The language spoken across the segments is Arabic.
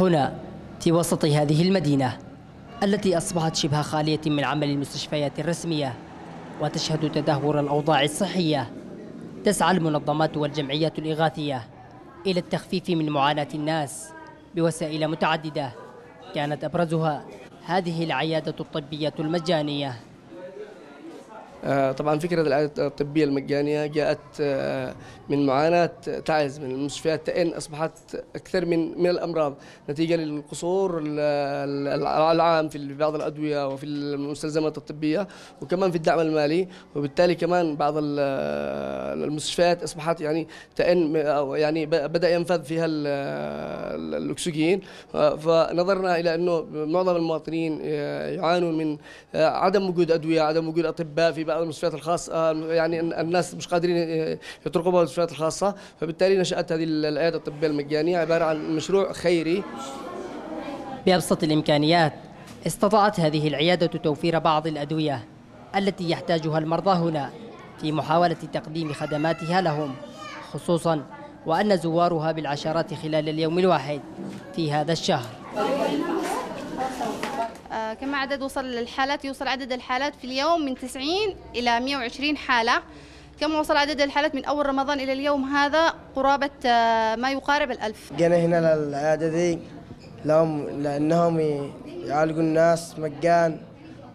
هنا في وسط هذه المدينة التي أصبحت شبه خالية من عمل المستشفيات الرسمية وتشهد تدهور الأوضاع الصحية. تسعى المنظمات والجمعيات الإغاثية إلى التخفيف من معاناة الناس بوسائل متعددة كانت أبرزها. هذه العيادة الطبية المجانية. طبعا فكرة العيادة الطبية المجانية جاءت آه، من معاناة تعز من المستشفيات تئن أصبحت أكثر من من الأمراض نتيجة للقصور العام في بعض الأدوية وفي المستلزمات الطبية وكمان في الدعم المالي. وبالتالي كمان بعض المستشفيات أصبحت يعني تئن يعني بدأ ينفذ فيها الأكسجين. فنظرنا إلى أنه معظم المواطنين يعانون من عدم وجود أدوية عدم وجود أطباء في بعض المستشفيات الخاصة يعني الناس مش قادرين بعض المستشفيات الخاصة فبالتالي نشأت هذه العيادة الطبية المجانية عبارة عن مشروع خيري. بأبسط الإمكانيات استطاعت هذه العيادة توفير بعض الأدوية التي يحتاجها المرضى هنا في محاولة تقديم خدماتها لهم خصوصا وأن زوارها بالعشرات خلال اليوم الواحد في هذا الشهر. كم عدد وصل الحالات يوصل عدد الحالات في اليوم من 90 إلى 120 حالة. كم وصل عدد الحالات من أول رمضان إلى اليوم هذا؟ قرابة آه، ما يقارب الألف. جينا هنا للعيادة دي. لهم لأنهم يعالجوا الناس مجان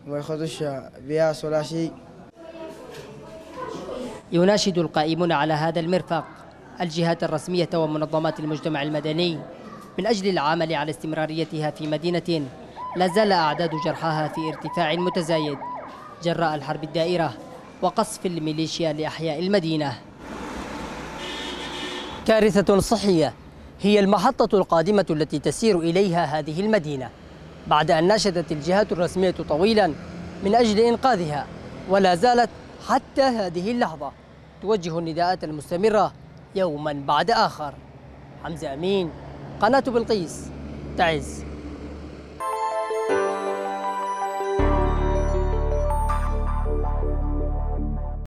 وما ياخذوش بياس ولا شيء. يناشد القائمون على هذا المرفق الجهات الرسمية ومنظمات المجتمع المدني من أجل العمل على استمراريتها في مدينة لا زال أعداد جرحاها في ارتفاع متزايد جراء الحرب الدائرة وقصف الميليشيا لأحياء المدينة. كارثة صحية هي المحطة القادمة التي تسير إليها هذه المدينة بعد أن ناشدت الجهات الرسمية طويلا من أجل إنقاذها ولا زالت حتى هذه اللحظة توجه النداءات المستمرة يوما بعد آخر. حمزة أمين قناة بلقيس تعز.